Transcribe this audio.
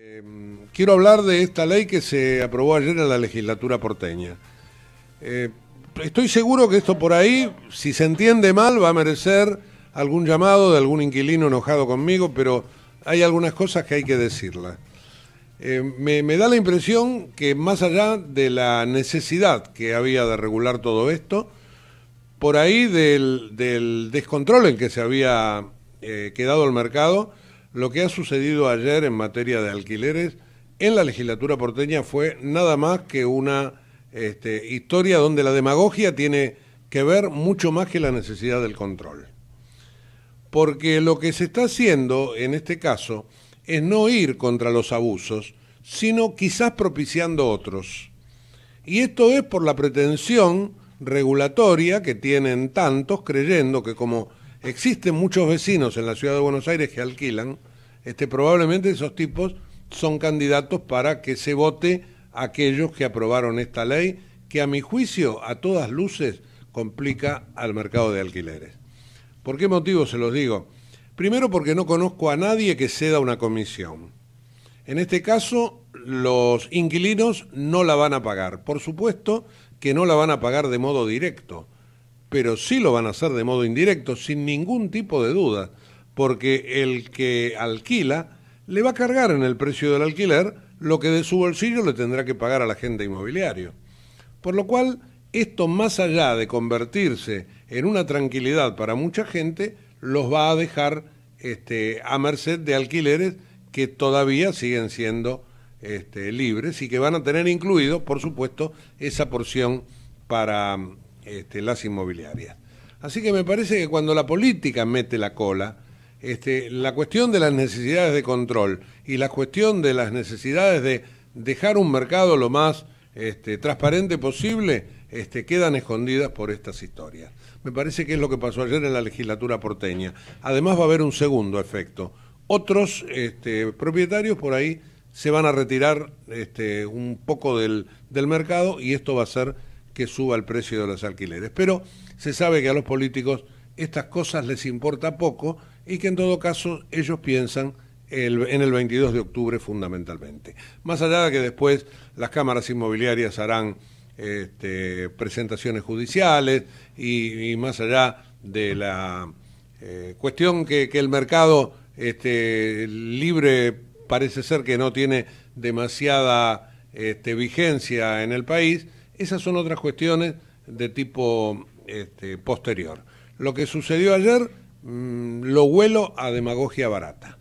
Em, quiero hablar de esta ley que se aprobó ayer en la legislatura porteña. Eh, estoy seguro que esto por ahí, si se entiende mal, va a merecer algún llamado de algún inquilino enojado conmigo, pero hay algunas cosas que hay que decirlas. Eh, me, da la impresión que más allá de la necesidad que había de regular todo esto, por ahí del, descontrol en que se había eh, quedado el mercado, lo que ha sucedido ayer en materia de alquileres en la legislatura porteña fue nada más que una este, historia donde la demagogia tiene que ver mucho más que la necesidad del control. Porque lo que se está haciendo en este caso es no ir contra los abusos, sino quizás propiciando otros. Y esto es por la pretensión regulatoria que tienen tantos creyendo que como existen muchos vecinos en la ciudad de Buenos Aires que alquilan, este, probablemente esos tipos son candidatos para que se vote aquellos que aprobaron esta ley, que a mi juicio, a todas luces, complica al mercado de alquileres. ¿Por qué motivo se los digo? Primero porque no conozco a nadie que ceda una comisión. En este caso, los inquilinos no la van a pagar. Por supuesto que no la van a pagar de modo directo pero sí lo van a hacer de modo indirecto, sin ningún tipo de duda, porque el que alquila le va a cargar en el precio del alquiler lo que de su bolsillo le tendrá que pagar al agente inmobiliario. Por lo cual, esto más allá de convertirse en una tranquilidad para mucha gente, los va a dejar este, a merced de alquileres que todavía siguen siendo este, libres y que van a tener incluido, por supuesto, esa porción para este, las inmobiliarias. Así que me parece que cuando la política mete la cola, este, la cuestión de las necesidades de control y la cuestión de las necesidades de dejar un mercado lo más este, transparente posible, este, quedan escondidas por estas historias. Me parece que es lo que pasó ayer en la legislatura porteña. Además va a haber un segundo efecto. Otros propietarios por ahí se van a retirar un poco del, mercado y esto va a ser que suba el precio de los alquileres. Pero se sabe que a los políticos estas cosas les importa poco y que en todo caso ellos piensan en el 22 de octubre fundamentalmente. Más allá de que después las cámaras inmobiliarias harán este, presentaciones judiciales y, más allá de la eh, cuestión que, el mercado este, libre parece ser que no tiene demasiada este, vigencia en el país, esas son otras cuestiones de tipo posterior. Lo que sucedió ayer mm, lo huelo a demagogia barata.